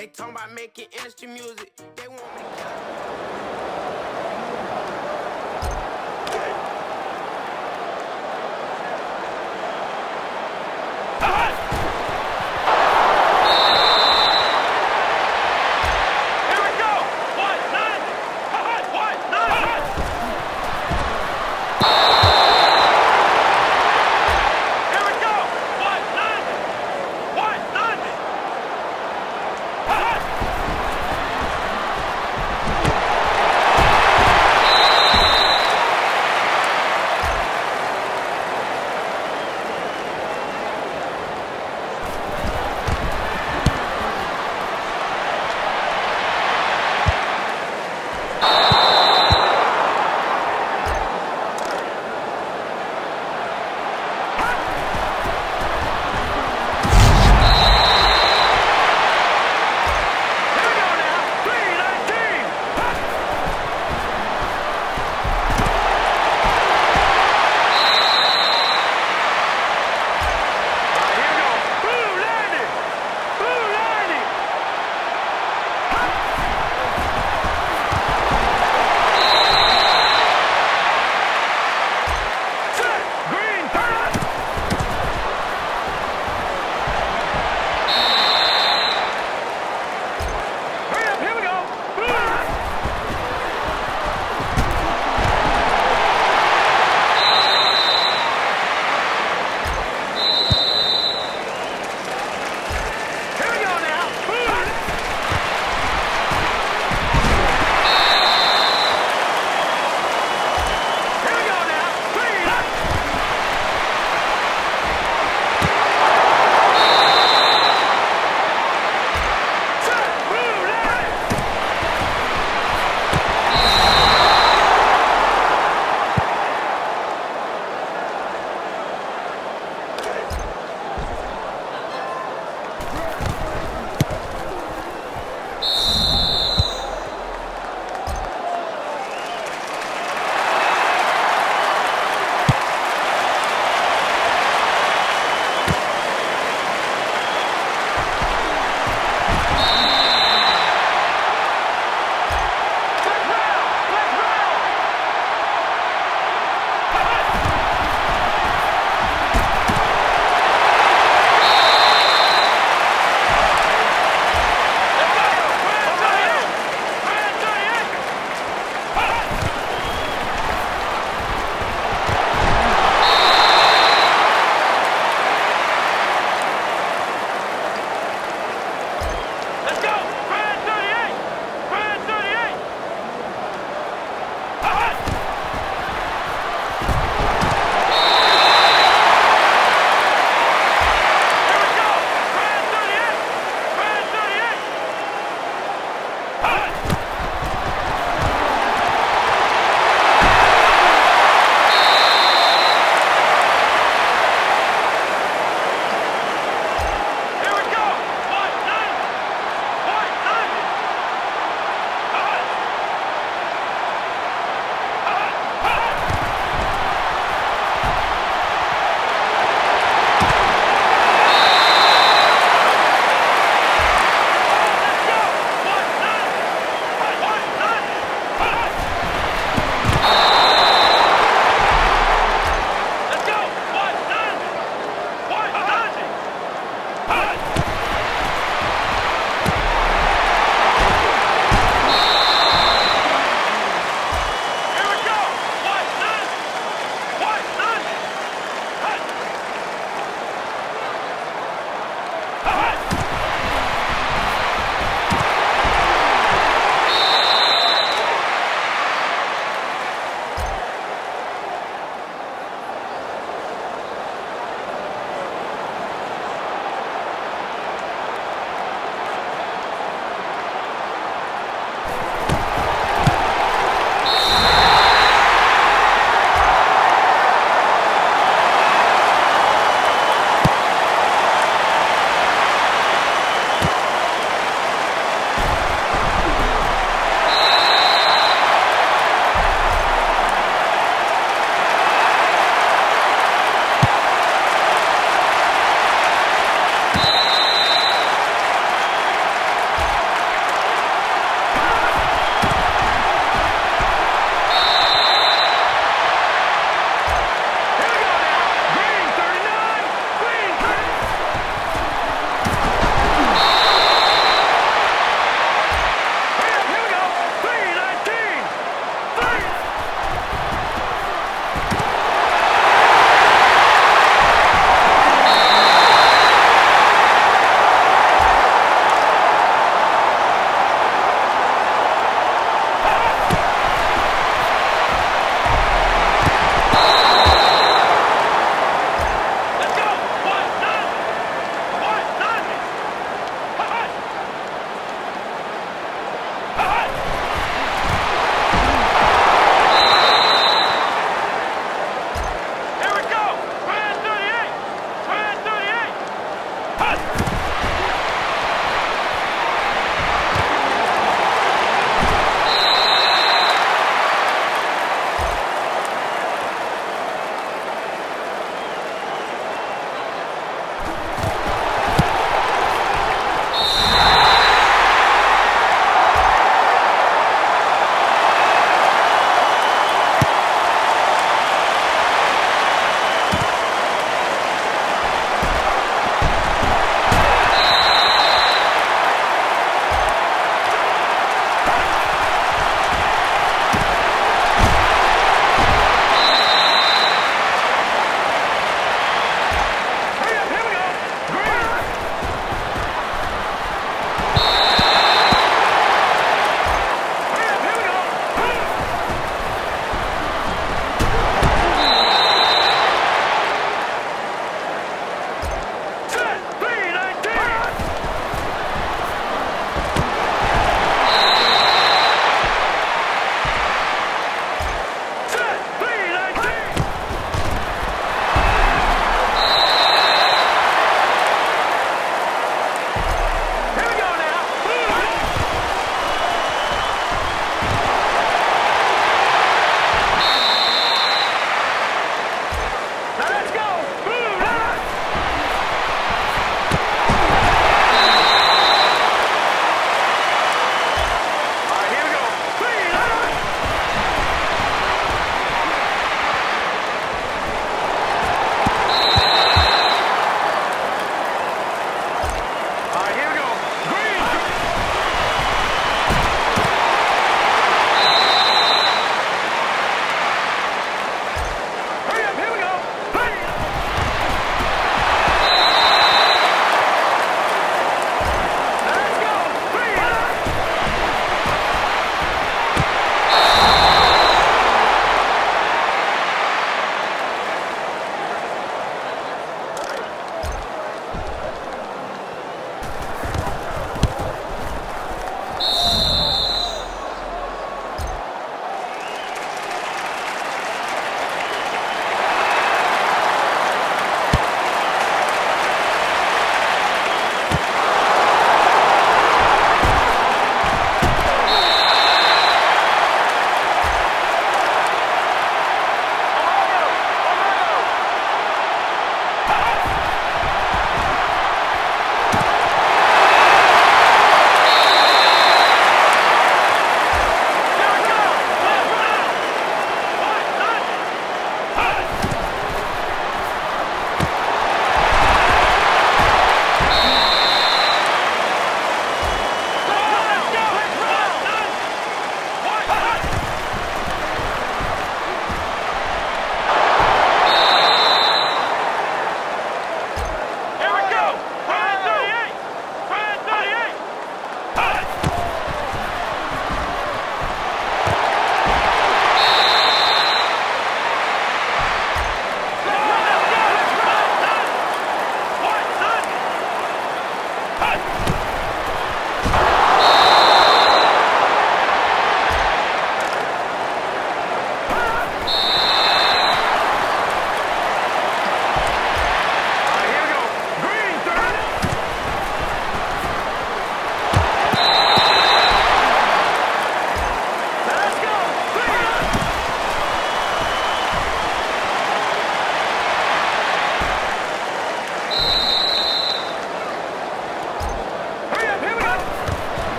They talking about making industry music. They want me